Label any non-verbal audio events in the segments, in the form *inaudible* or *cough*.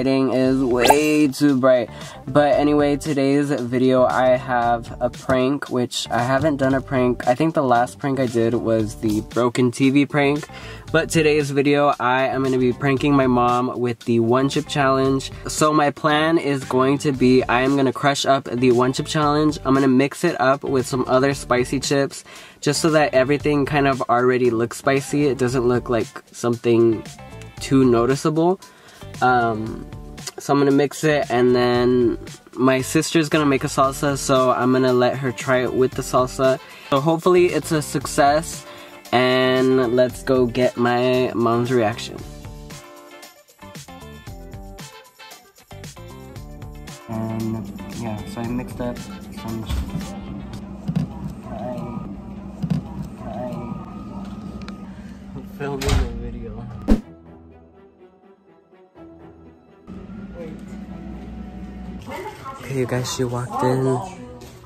lighting is way too bright. But anyway, today's video I have a prank, which I haven't done a prank. I think the last prank I did was the broken TV prank. But today's video, I am going to be pranking my mom with the one chip challenge. So my plan is going to be, I am going to crush up the one chip challenge. I'm going to mix it up with some other spicy chips just so that everything kind of already looks spicy. It doesn't look like something too noticeable. Um, so I'm gonna mix it and then my sister's gonna make a salsa so I'm gonna let her try it with the salsa. So hopefully it's a success and let's go get my mom's reaction. And yeah, so I mixed up some Hi. Hi. Okay, you guys, she walked in,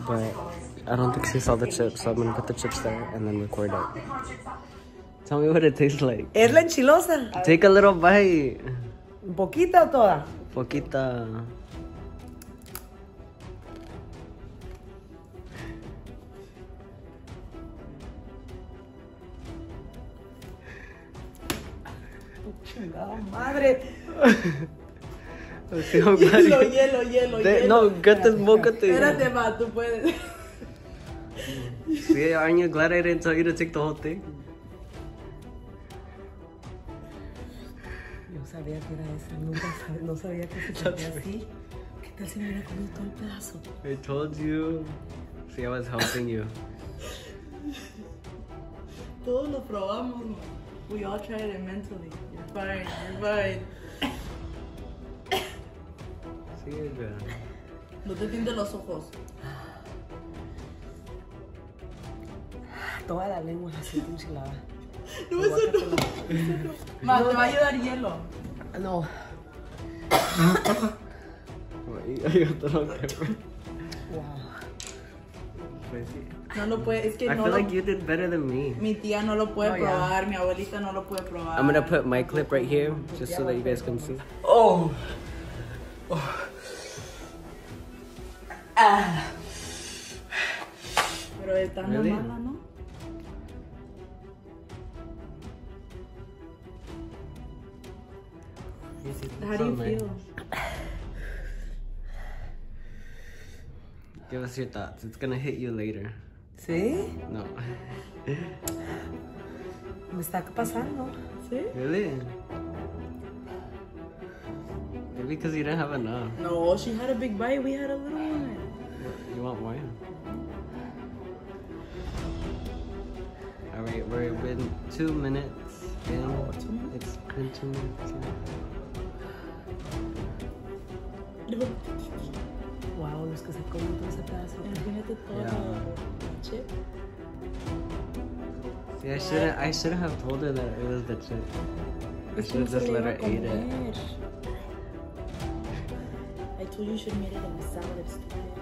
but I don't think she saw the chips, so I'm gonna put the chips there and then record it. Tell me what it tastes like. Es la enchilosa. Take a little bite. ¿Poquita o toda? Poquita. Chingada madre. *laughs* Hielo, hielo, hielo, They- hielo. no, get this mócate. Espérate, va, tú puedes. See, aren't you glad I didn't tell you to take the whole thing? No sabía que era esa, nunca sabía, no sabía que se *laughs* sentía así. ¿Qué tal si me hubiera comido todo el pedazo? I told you. See, I was helping you. Todos lo probamos, ma. We all tried it mentally. You're fine, you're fine. Good. No te tiendes los ojos. Toda la lengua la siento enchilada. *laughs* No, eso *laughs* no. Ma, te va a ayudar hielo. No. No lo puede, es que I no feel lo, like you did better than me. mi tía no lo puede Oh, yeah. probar, mi abuelita no lo puede probar. I'm gonna put my clip right here just so that you guys can see. Oh! Pero está Really? mala, ¿no? How do you feel? Give us your thoughts. It's gonna hit you later. ¿Sí? No. Me está pasando. ¿Sí? really? Maybe because you didn't have enough. No, she had a big bite. We had a little one. You want? Alright, we're been two minutes in. Oh, two minutes? It's been two minutes. Wow, los que se comen todo ese pedazo. Imagínate todo Yeah. chip. See, I shouldn't. I should have told her that it was the chip. I should have just let her a eat it. I told you you should have made it in the salad. stupid.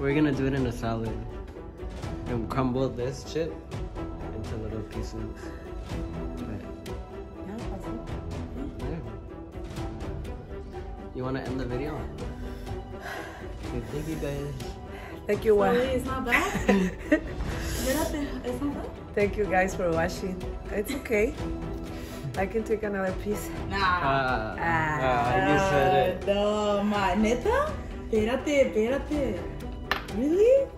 We're gonna do it in a salad. And crumble this chip into little pieces. But, Ya, pasó. yeah. You wanna end the video? Okay, thank you guys. Thank you, Wait, wa- it's not bad. Espérate, it's not bad. Thank you guys for watching. It's okay. I can take another piece. Nah. Ah, Ah. ah, you said it. No, ma, neta. Espérate, espérate. Really?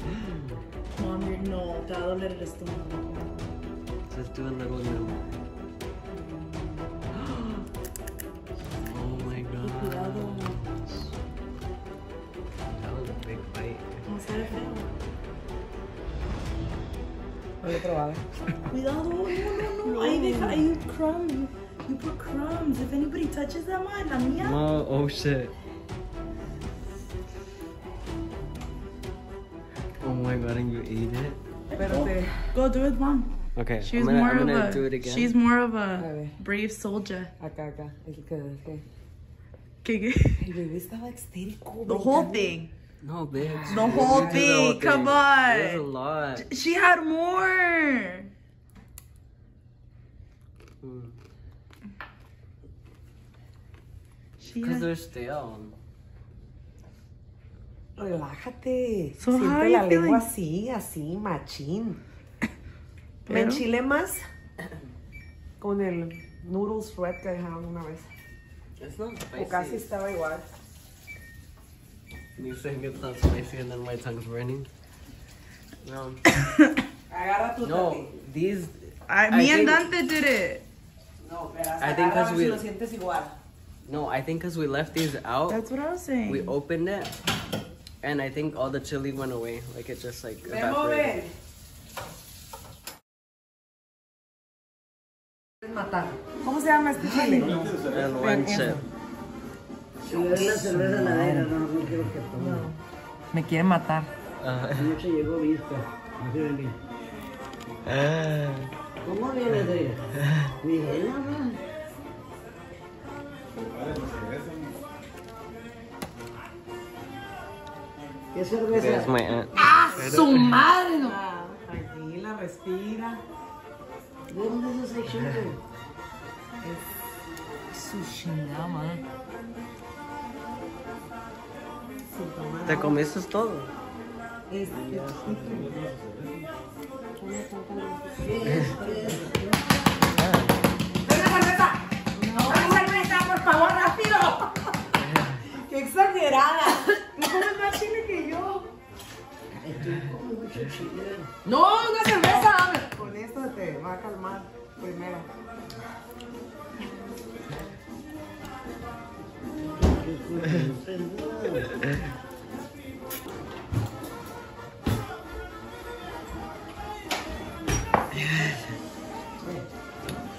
*gasps* Mom, you're no, te va a doler el estómago. Just do a little nibble. *gasps* Oh my god. Cuidado. That was a big bite. No sabe feo. Lo he probado. Cuidado, no, no, no. Ahí deja, ahí crumbs. You, you put crumbs. If anybody touches that, ma, la mía. Oh, oh shit. My god, and you ate it? Espérate. Go do it, mom. Okay, She's I'm gonna, more I'm of gonna a. do it again. She's more of A a brave soldier. Acá, acá. El que ok. ¿Qué, qué? El bebé estaba histérico. The whole thing. No, bitch. The whole You do thing, come It was a on. lot. She had more. Mm. Because they're stale. Relájate. So you la lengua así, así, machín. *coughs* Me enchilé más *coughs* con el noodles red que dejaron una vez. It's not O casi spicy. estaba igual. You saying it's not spicy and then my tongue's burning? No. *coughs* Agarra tu No, tati. these. I, I me and think- Dante did it. No, pero I think 'cause agarra a ver we- si lo sientes igual. No, I think because we left these out, That's what I was saying. we opened it, and I think all the chili went away. Like it just like Memo, evaporated. ven. Matar. ¿Cómo se llama este chile? El ranche. Me quiere matar. Anoche llegó vista. ¿Cómo viene de *laughs* Bien, ¿Qué cerveza? My aunt. ¡Su madre! No. Tranquila, respira. ¿De dónde es ese chile? Su chingada madre. ¿Te comiste todo? Este, ¡Ven la cerveza! ¡Ven cerveza, por favor, rápido! *laughs* ¡Qué exagerada! Tú comes más chile que yo. No, una cerveza, dame. Con esto te va a calmar primero.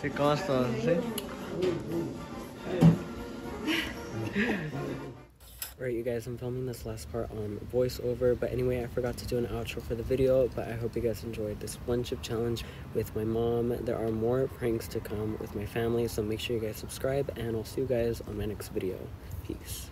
Sí, ¿cómo estás? ¿Sí? Alright you guys, I'm filming this last part on voiceover, but anyway, I forgot to do an outro for the video, but I hope you guys enjoyed this one chip challenge with my mom. There are more pranks to come with my family, so make sure you guys subscribe, and I'll see you guys on my next video. Peace.